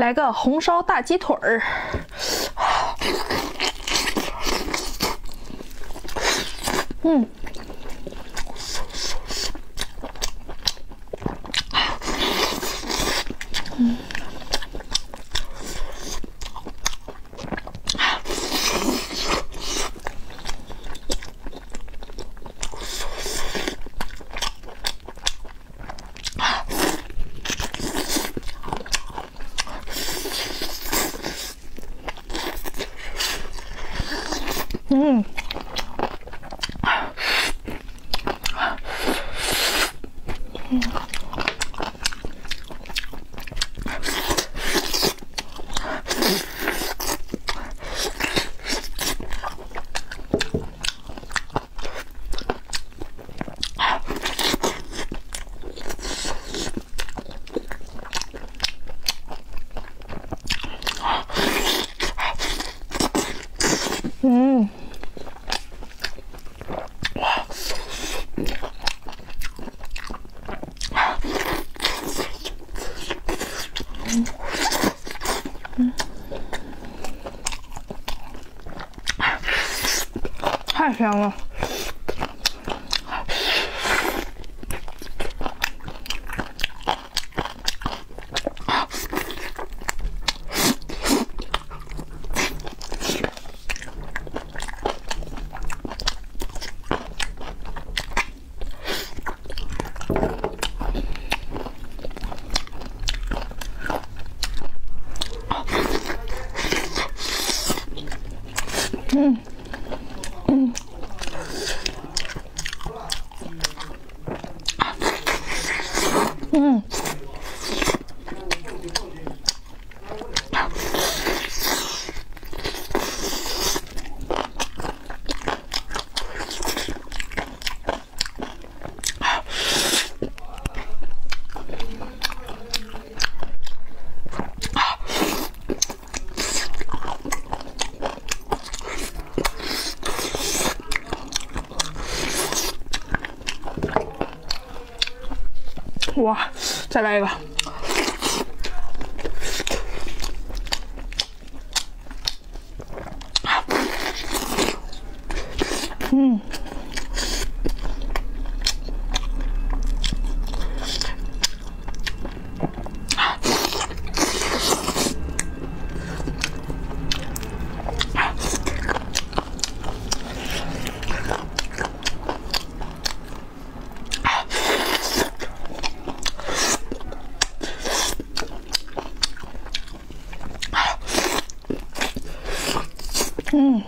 来个红烧大鸡腿儿。嗯。 음. 음. 음. 太香了。嗯， 음. 음. 哇，再来一个！嗯。嗯。